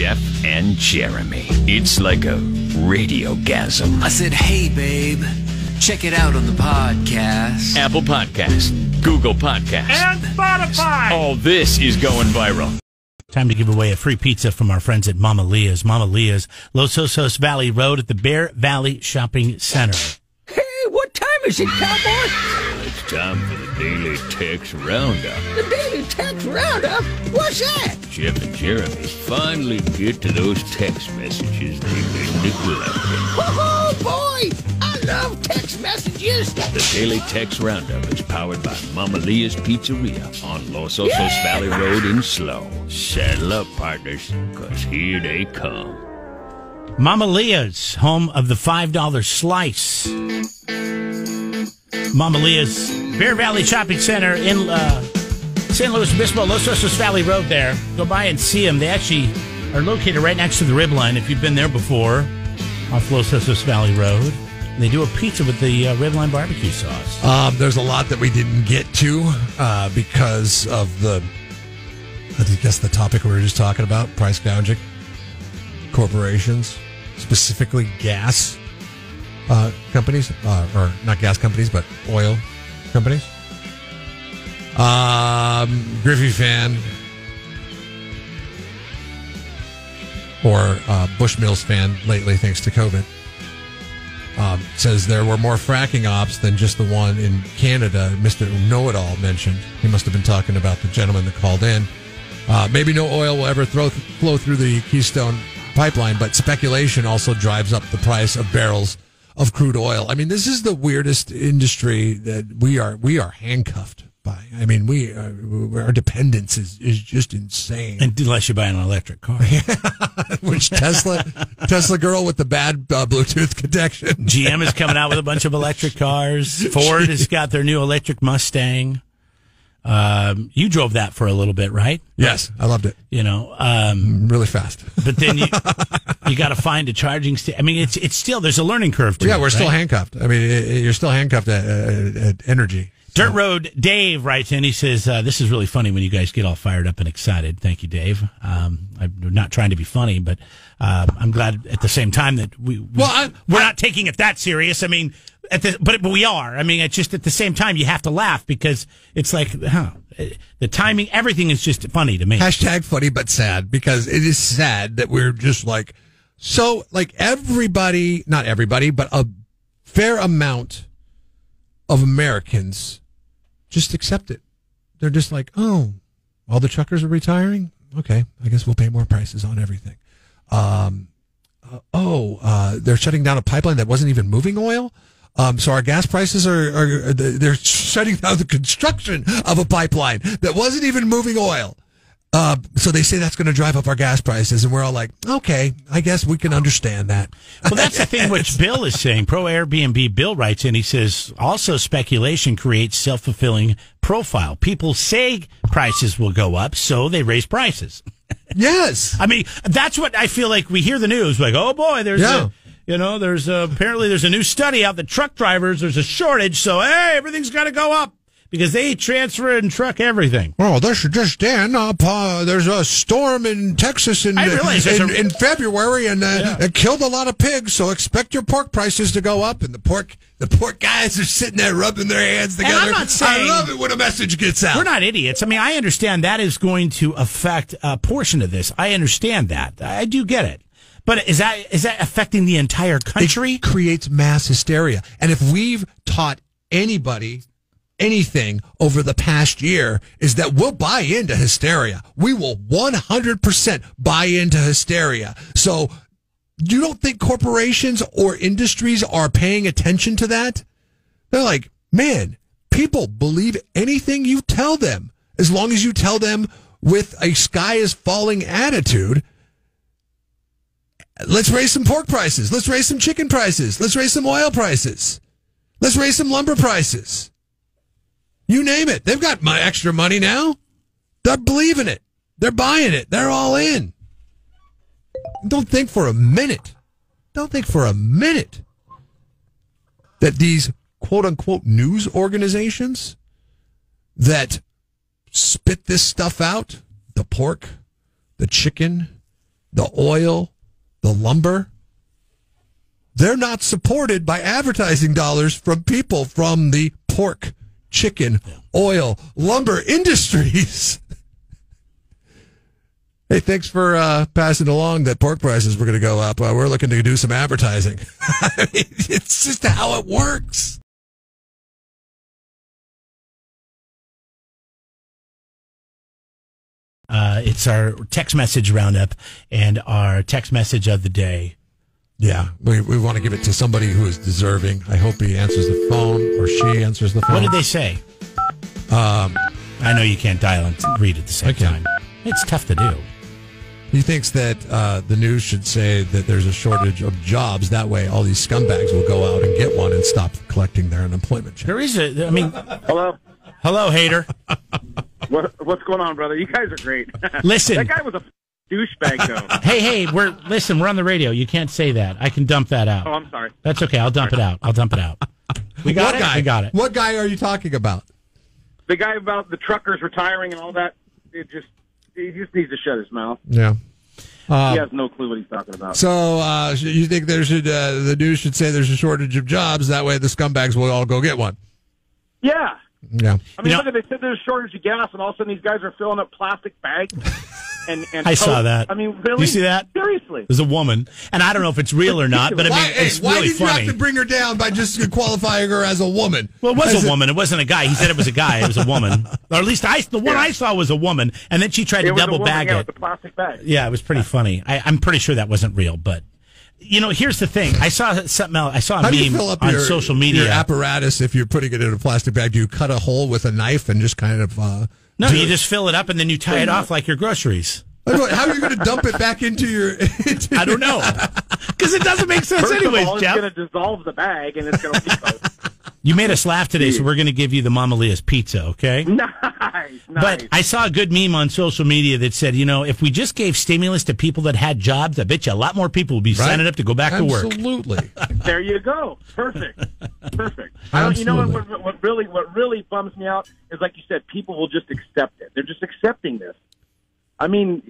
Jeff and Jeremy. It's like a radiogasm. I said, hey, babe, check it out on the podcast. Apple Podcast, Google Podcast, And Spotify. All this is going viral. Time to give away a free pizza from our friends at Mama Leah's. Mama Leah's, Los Osos Valley Road at the Bear Valley Shopping Center. Hey, what time is it, cowboy? It's time for the Daily Text Roundup. The Daily Text Roundup? What's that? Jeff and Jeremy finally get to those text messages they've been neglecting. Oh, boy! I love text messages. The Daily Text Roundup is powered by Mama Leah's Pizzeria on Los Osos Valley Road in Slow. Saddle up, partners, because here they come. Mama Leah's, home of the $5 slice. Mama Leah's, Bear Valley Shopping Center in uh, San Luis Obispo, Los Osos Valley Road there. Go by and see them. They actually are located right next to the Rib Line if you've been there before off Los Osos Valley Road. And they do a pizza with the uh, Rib Line barbecue sauce. Um, there's a lot that we didn't get to uh, because of the, I guess, the topic we were just talking about price gouging, corporations, specifically gas uh, companies, uh, or not gas companies, but oil companies. Um, Griffey fan or uh, Bushmills fan lately, thanks to COVID um, says there were more fracking ops than just the one in Canada. Mr. Know It All mentioned. He must have been talking about the gentleman that called in. Uh, maybe no oil will ever throw, flow through the Keystone pipeline, but speculation also drives up the price of barrels of crude oil. I mean, this is the weirdest industry that we are we are handcuffed by. I mean, we are, our dependence is, is just insane. Unless you buy an electric car. Which Tesla Tesla girl with the bad uh, Bluetooth connection. GM is coming out with a bunch of electric cars. Ford has got their new electric Mustang. Um, you drove that for a little bit, right? Yes, I loved it. You know, um, Really fast. but then you you got to find a charging station. I mean, it's it's still there's a learning curve to yeah, it, we're still handcuffed. I mean, it, it- you're still handcuffed at, at, at energy. Dirt Road Dave writes in. He says, uh, "This is really funny when you guys get all fired up and excited." Thank you, Dave. Um, I'm not trying to be funny, but uh, I'm glad at the same time that we, we Well, I- we're I- not taking it that serious. I mean, at the, but but we are. I mean, it's just at the same time you have to laugh because it's like huh, the timing, everything is just funny to me. Hashtag funny but sad because it is sad that we're just like so like everybody, not everybody, but a fair amount of Americans just accept it. They're just like, oh, all the truckers are retiring. Okay, I guess we'll pay more prices on everything. Um, uh, oh, uh, they're shutting down a pipeline that wasn't even moving oil. Um, so our gas prices are, are they're shutting down the construction of a pipeline that wasn't even moving oil. Uh, so they say that's going to drive up our gas prices, and we're all like, okay, I guess we can understand that. Well, that's the thing which Bill is saying. Pro Airbnb Bill writes and he says, also speculation creates self fulfilling profile. People say prices will go up, so they raise prices. Yes. I mean, that's what I feel like we hear the news, like, oh boy, there's Yeah. a, you know, there's a, apparently there's a new study out that truck drivers, there's a shortage, so hey, everything's got to go up because they transfer and truck everything. Well, this just in. Uh, there's a storm in Texas in I realize in, a- in February, and uh, it killed a lot of pigs. So expect your pork prices to go up. And the pork the pork guys are sitting there rubbing their hands And together. I'm not saying- I love it when a message gets out. We're not idiots. I mean, I understand that is going to affect a portion of this. I understand that. I do get it. But is that is that affecting the entire country? It creates mass hysteria. And if we've taught anybody anything over the past year is that we'll buy into hysteria. We will 100% buy into hysteria. So you don't think corporations or industries are paying attention to that? They're like, man, people believe anything you tell them as long as you tell them with a sky is falling attitude. Let's raise some pork prices. Let's raise some chicken prices. Let's raise some oil prices. Let's raise some lumber prices. You name it. They've got my extra money now. They're believing it. They're buying it. They're all in. Don't think for a minute. Don't think for a minute that these quote unquote news organizations that spit this stuff out the pork, the chicken, the oil, the lumber, they're not supported by advertising dollars from people from the pork, chicken, oil, lumber industries. Hey, thanks for uh, passing along that pork prices were going to go up. Uh, we're looking to do some advertising. I mean, it's just how it works. Uh, it's our text message roundup and our text message of the day. Yeah, we, we want to give it to somebody who is deserving. I hope he answers the phone or she answers the phone. What did they say? Um, I know you can't dial and read at the same I time. It's tough to do. He thinks that uh, the news should say that there's a shortage of jobs. That way, all these scumbags will go out and get one and stop collecting their unemployment check. There is a, I mean, Hello. hello, hater. What, what's going on, brother? You guys are great. Listen. that guy was a douchebag, though. Hey, hey, we're listen. We're on the radio. You can't say that. I can dump that out. oh, I'm sorry. That's okay. I'll dump it out. I'll dump it out. We got what it. guy? We got it. What guy are you talking about? The guy about the truckers retiring and all that. It just he just needs to shut his mouth. Yeah. he has no clue what he's talking about. So uh, you think there should uh, the news should say there's a shortage of jobs? That way, the scumbags will all go get one. yeah. Yeah. I mean, You know- look at they said there's a shortage of gas, and all of a sudden these guys are filling up plastic bags. And, and I saw that. I mean, really? You see that? Seriously? There's a woman, and I don't know if it's real or not, but I mean, why hey, it's why really did you have to bring her down by just qualifying her as a woman? well, it was As a woman. It wasn't a guy. He said it was a guy. It was a woman, or at least I. The one Yeah. I saw was a woman, and then she tried It to was a double woman, bag yeah, it. with the plastic bag. Yeah, it was pretty funny. I, I'm pretty sure that wasn't real, but you know, here's the thing. I saw something else. I saw a How do you meme fill up on your social your media. apparatus if you're putting it in a plastic bag? Do you cut a hole with a knife and just kind of? Uh, no, do you it? just fill it up and then you tie it off like your groceries. How are you going to dump it back into your? into I don't know because it doesn't make sense, First anyways, of all, it's going to dissolve the bag, and it's going to You made us laugh today, so we're going to give you the Mama Leah's pizza, okay? nice, nice. But I saw a good meme on social media that said, you know, if we just gave stimulus to people that had jobs, I bet you a lot more people would be Right? signing up to go back to work. Absolutely. There you go. Perfect. Perfect. I don't, you know what, what? What really, what really bums me out is, like you said, people will just accept it. They're just accepting this. I mean,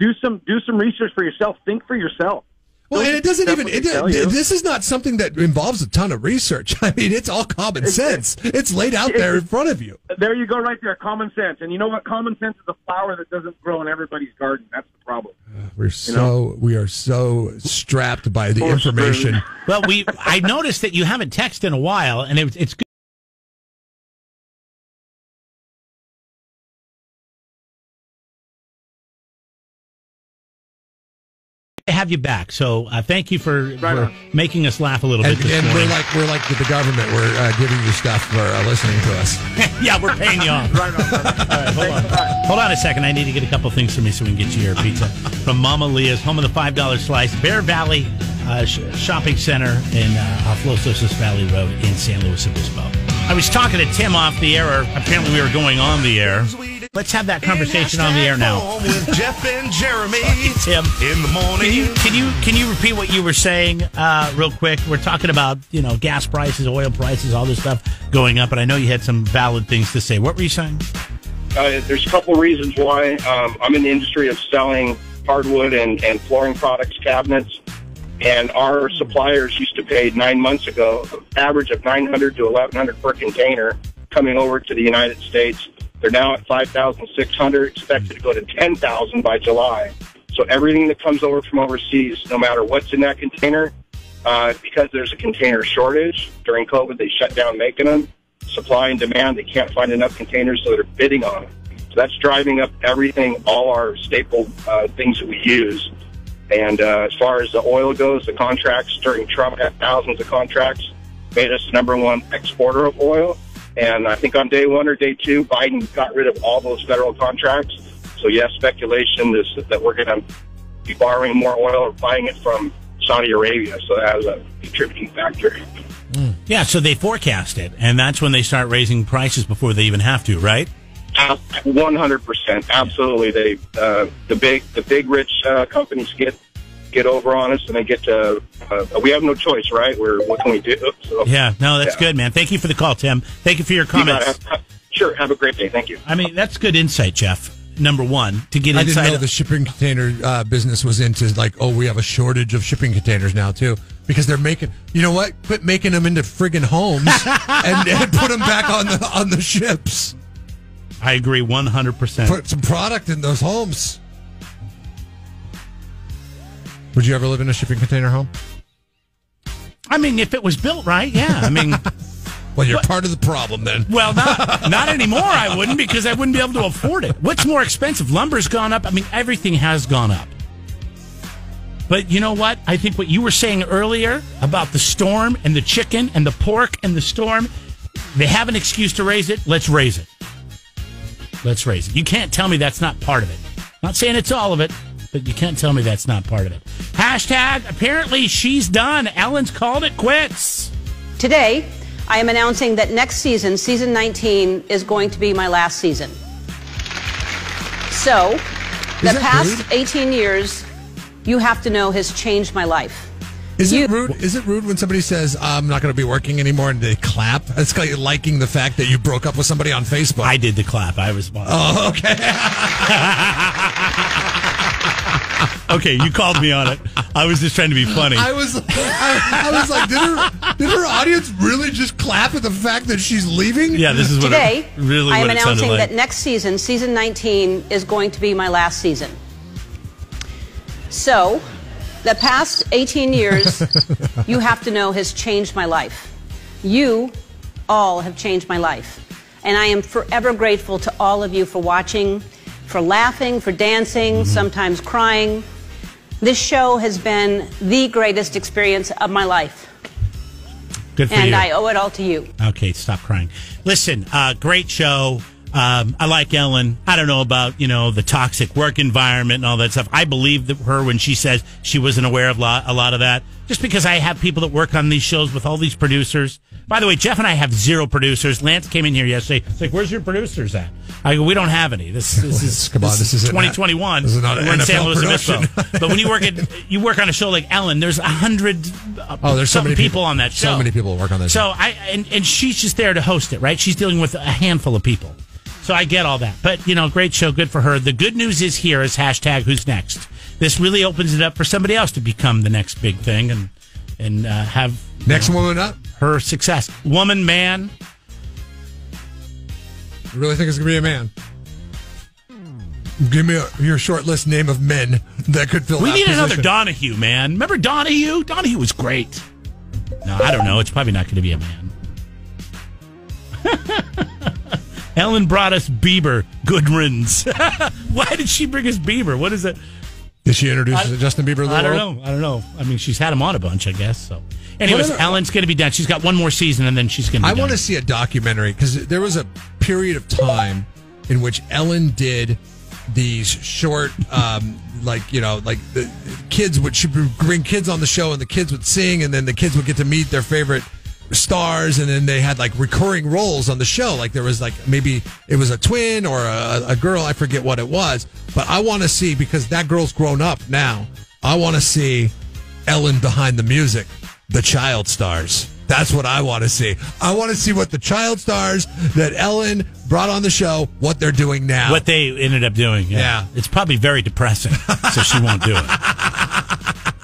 do some do some research for yourself. Think for yourself. Well, and it doesn't even. what It, they tell you. this is not something that involves a ton of research. I mean, it's all common sense. It's laid out there in front of you. There you go, right there. Common sense. And you know what? Common sense is a flower that doesn't grow in everybody's garden. That's the problem. Uh, we're so we are so strapped by the Or information. Well, we I noticed that you haven't texted in a while, and it, it's good. Have you back? So uh, thank you for, Right for making us laugh a little And, bit this and we're like we're like the government. We're uh, giving you stuff for uh, listening to us. yeah, we're paying you off. Right on. brother. All right, hold on. Hold on a second. I need to get a couple things from you so we can get you your pizza from Mama Leah's, home of the five dollar slice, Bear Valley uh, sh- Shopping Center in uh, off Los Osos Valley Road in San Luis Obispo. I was talking to Tim off the air. Or apparently, we were going on the air. Let's have that conversation on the air now. with Jeff and Jeremy Tim, in the morning. can you can you can you repeat what you were saying uh, real quick? We're talking about you know gas prices, oil prices, all this stuff going up, and I know you had some valid things to say. What were you saying? Uh, there's a couple reasons why. Um, I'm in the industry of selling hardwood and, and flooring products, cabinets, and our suppliers used to pay nine months ago average of 900 to 1100 per container coming over to the United States. They're now at 5,600, expected to go to 10,000 by July. So everything that comes over from overseas, no matter what's in that container, uh, because there's a container shortage during COVID, they shut down making them. Supply and demand, they can't find enough containers, so they're bidding on them. So that's driving up everything, all our staple uh, things that we use. And uh, as far as the oil goes, the contracts during Trump had thousands of contracts, made us number one exporter of oil. And I think on day one or day two, Biden got rid of all those federal contracts. So yes, speculation is that we're going to be borrowing more oil or buying it from Saudi Arabia. So that was a contributing factor. Yeah, so they forecast it, and that's when they start raising prices before they even have to, right? One hundred percent, absolutely. They uh, the big the big rich uh, companies get get over on us, and they get to. Uh, we have no choice, right? We're what can we do? So, Yeah, no, that's Yeah. good, man. Thank you for the call, Tim. Thank you for your you comments. have- sure. Have a great day. Thank you. I mean, that's good insight, Jeff. number one, to get I didn't inside. know of- the shipping container uh, business was into like, oh, we have a shortage of shipping containers now too, because they're making. You know what? Quit making them into friggin' homes and, and put them back on the on the ships. I agree 100%. Put some product in those homes. Would you ever live in a shipping container home? I mean, if it was built right, yeah. I mean, Well, you're part of the problem then. well, not, not anymore. I wouldn't because I wouldn't be able to afford it. What's more expensive? Lumber's gone up. I mean, everything has gone up. But you know what? I think what you were saying earlier about the storm and the chicken and the pork and the storm, they have an excuse to raise it. Let's raise it. Let's raise it. You can't tell me that's not part of it. Not saying it's all of it, but you can't tell me that's not part of it. Hashtag apparently she's done. Ellen's called it quits. Today, I am announcing that next season, season 19, is going to be my last season. So, the past rude? 18 years, you have to know, has changed my life. Is You- it rude? Is it rude when somebody says I'm not going to be working anymore and they clap? That's like liking the fact that you broke up with somebody on Facebook. I did the clap. I was. oh, okay. Okay, you called me on it. I was just trying to be funny. I was, I, I was like, did her, did her audience really just clap at the fact that she's leaving? yeah, this is what Today, it, really I am what it sounded announcing like. that next season, season 19, is going to be my last season. So, the past 18 years, you have to know, has changed my life. You all have changed my life. And I am forever grateful to all of you for watching, for laughing, for dancing, Mm-hmm. sometimes crying. This show has been the greatest experience of my life. Good for And you. And I owe it all to you. Okay, stop crying. Listen, uh, great show. Um, I like Ellen. I don't know about you know the toxic work environment and all that stuff. I believe that her when she says she wasn't aware of lot, a lot of that. Just because I have people that work on these shows with all these producers. By the way, Jeff and I have zero producers. Lance came in here yesterday. It's like, "Where's your producers at?" I go, "We don't have any. This, this is Come on, this isn't- 2021. this is not an We're in San NFL Luis Obispo. but when you work at you work on a show like Ellen, there's a hundred Oh, there's so many people, people- on that show. so many people work on that So show. I and, and she's just there to host it, right? She's dealing with a handful of people. So I get all that. But you know, great show, good for her. The good news is here is hashtag who's next. This really opens it up for somebody else to become the next big thing and and uh, have Next know, woman up. her success. Woman, man. You really think it's going to be a man? Give me a, your short list name of men that could fill We that need another. Donahue, man. Remember Donahue? Donahue was great. No, I don't know. It's probably not going to be a man. Ellen brought us Bieber. Good riddance. Why did she bring us Bieber? What is it? Did she introduce I- Justin Bieber? I don't world? know. I don't know. I mean, she's had him on a bunch, I guess. So, anyways, Whatever. Ellen's going to be done. She's got one more season, and then she's going to. I want to see a documentary because there was a period of time in which Ellen did these short, um, like you know, like the kids would she would bring kids on the show and the kids would sing and then the kids would get to meet their favorite stars and then they had like recurring roles on the show. Like there was like maybe it was a twin or a, a girl, I forget what it was, but I want to see because that girl's grown up now. I want to see Ellen behind the music, the child stars. That's what I want to see. I want to see what the child stars that Ellen brought on the show, what they're doing now. what they ended up doing. Yeah. Yeah. It's probably very depressing, so she won't do it.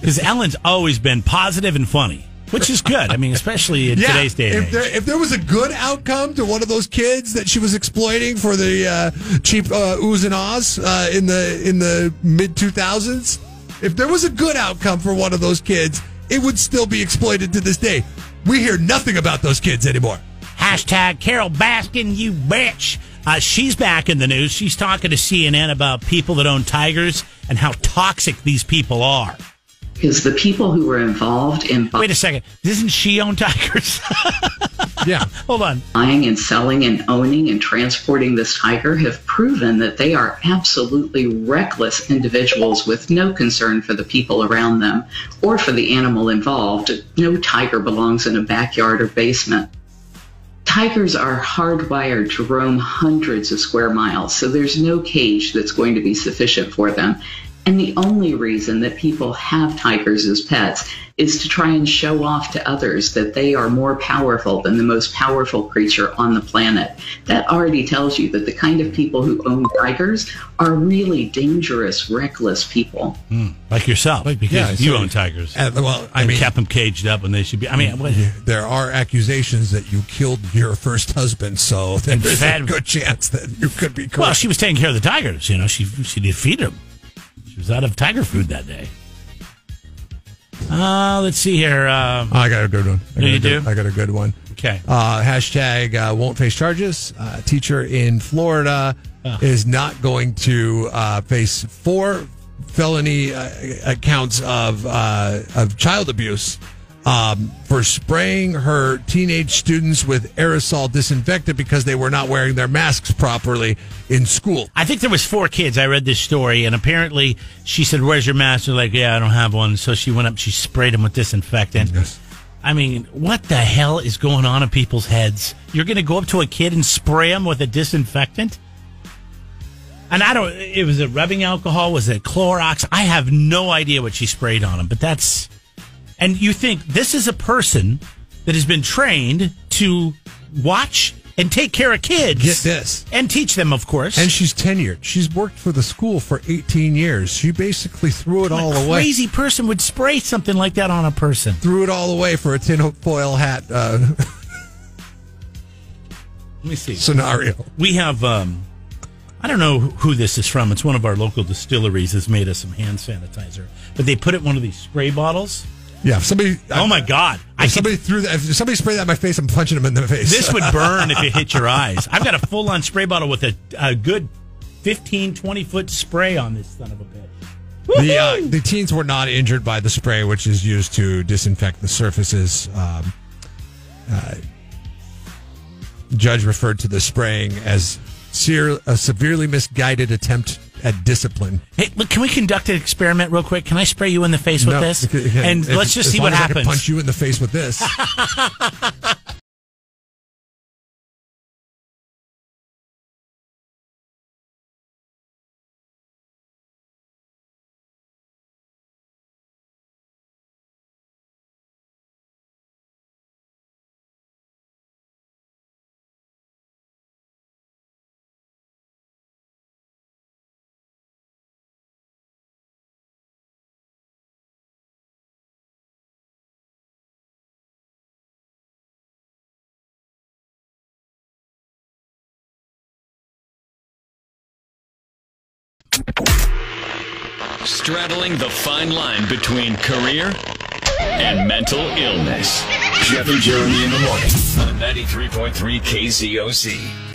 Because Ellen's always been positive and funny, which is good. I mean, especially in today's day if there, if there was a good outcome to one of those kids that she was exploiting for the uh, cheap uh, oohs and ahs uh, in the in the mid two thousands, if there was a good outcome for one of those kids, it would still be exploited to this day. We hear nothing about those kids anymore. Hashtag Carole Baskin, you bitch. Uh, she's back in the news. She's talking to CNN about people that own tigers and how toxic these people are. Because the people who were involved in Wait a second. Doesn't she own tigers? Yeah. Hold on. buying and selling and owning and transporting this tiger have proven that they are absolutely reckless individuals with no concern for the people around them or for the animal involved. No tiger belongs in a backyard or basement. Tigers are hardwired to roam hundreds of square miles, so there's no cage that's going to be sufficient for them. And the only reason that people have tigers as pets is to try and show off to others that they are more powerful than the most powerful creature on the planet. That already tells you that the kind of people who own tigers are really dangerous, reckless people. Like yourself, because yeah, you so- own tigers. Uh, well, I and mean, kept them caged up when they should be. I mean, what, there are accusations that you killed your first husband, so there's a good chance that you could be correct. well, she was taking care of the tigers. You know, she she did feed them. She was out of tiger food that day. Uh, let's see here. Uh, I got a good one. I got You a good, do? I got a good one. okay. Uh, hashtag uh, won't face charges. Uh, teacher in Florida is not going to uh, face four felony uh, accounts of uh, of child abuse um, for spraying her teenage students with aerosol disinfectant because they were not wearing their masks properly in school. I think there was four kids. I read this story, and apparently she said, "Where's your mask?" They're like, "Yeah, I don't have one." So she went up, she sprayed them with disinfectant. I mean, what the hell is going on in people's heads? You're going to go up to a kid and spray them with a disinfectant? And I don't. It was a rubbing alcohol. Was it Clorox? I have no idea what she sprayed on them. But that's. And you think this is a person that has been trained to watch and take care of kids. Get this. And teach them, of course. And she's tenured. She's worked for the school for 18 years. She basically threw it all a away. crazy person would spray something like that on a person. Threw it all away for a tinfoil hat uh, Let me see. scenario. We have, um, I don't know who this is from. It's one of our local distilleries has made us some hand sanitizer, but they put it in one of these spray bottles. Yeah, if somebody. Oh my God. I If could, somebody threw that, if somebody sprayed that in my face, I'm punching them in the face. this would burn if it hit your eyes. I've got a full on spray bottle with a, a good 15, 20 foot spray on this son of a bitch. the uh, the teens were not injured by the spray, which is used to disinfect the surfaces. Um, uh, judge referred to the spraying as seer, a severely misguided attempt at discipline. Hey, look, can we conduct an experiment real quick? Can I spray you in the face with No, this? And if- let's just see what as I can happens. punch you in the face with this. Straddling the fine line between career and mental illness. Jeff and Jeremy in the morning on 93.3 KZOZ.